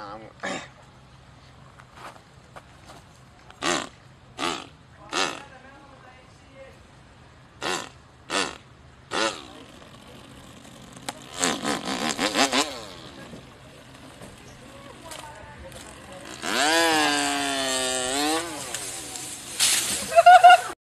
Um,